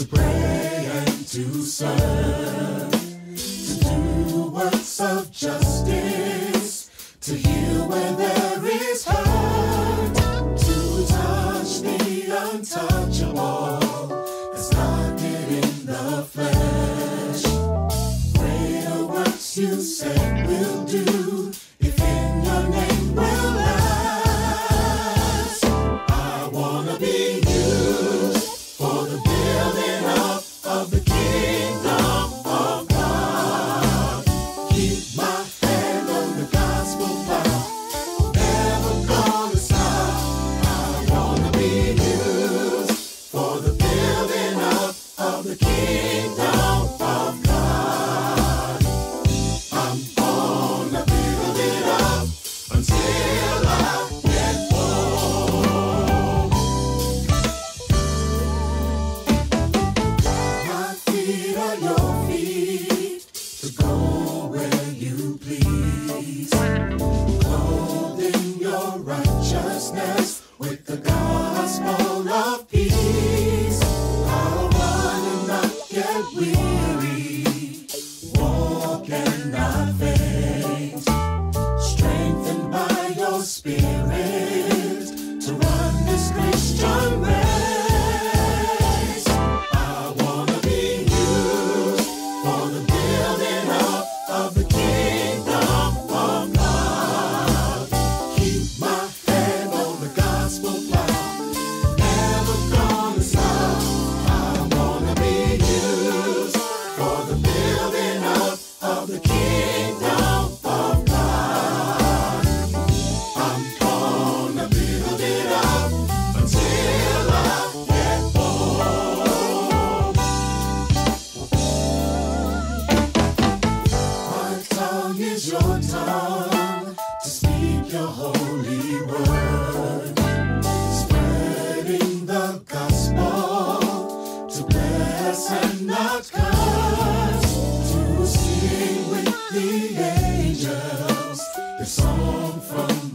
to pray and to serve, to do works of justice, to heal where there is hurt, to touch the untouchable as God did in the flesh. Greater works you said will do. righteousness Now is your tongue to speak your holy word, spreading the gospel to bless and not curse, to sing with the angels the song from